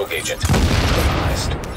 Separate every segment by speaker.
Speaker 1: rogue agent. Compromised.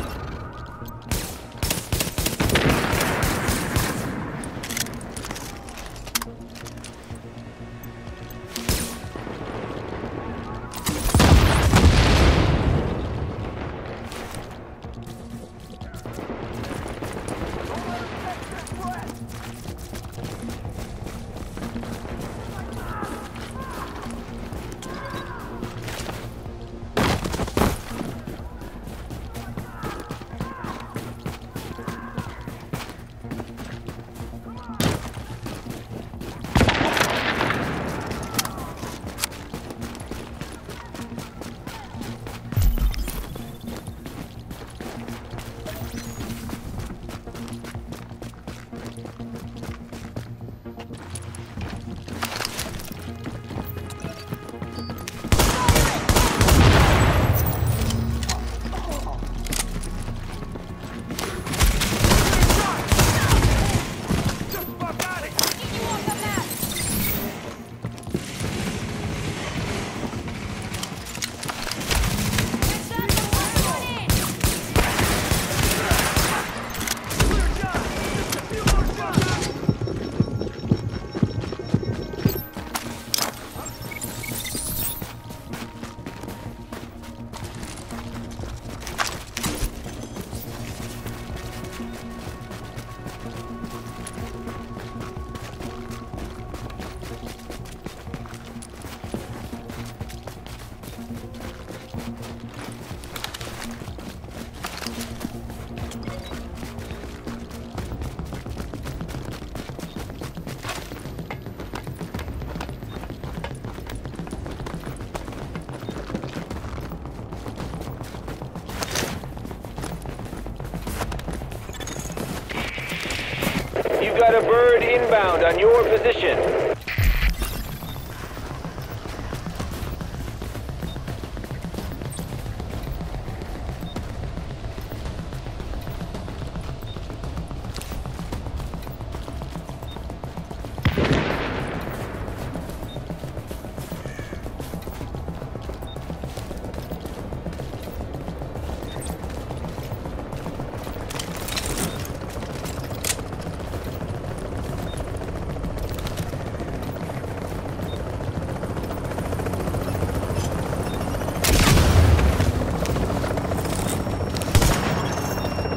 Speaker 2: You've got a bird inbound on your position.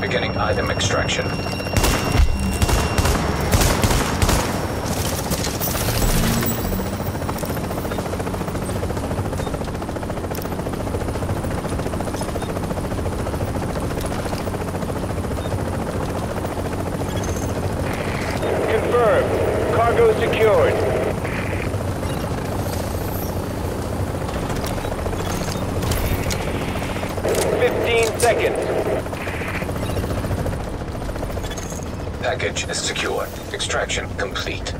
Speaker 1: Beginning item extraction.
Speaker 2: Confirmed. Cargo secured. Fifteen seconds.
Speaker 1: Package is secure. Extraction complete.